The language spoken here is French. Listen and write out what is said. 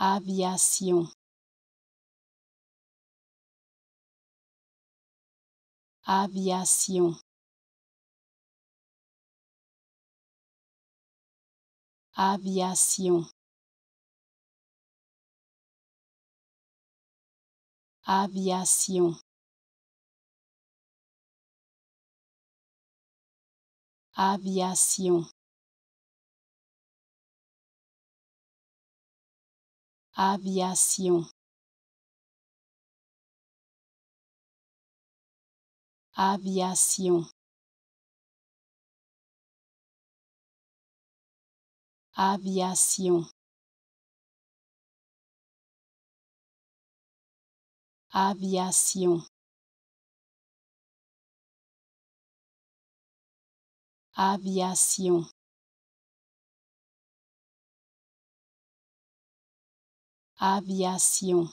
aviation. Aviation. Aviation. Aviation. Aviation aviation. Aviation. Aviation. Aviation. Aviation aviation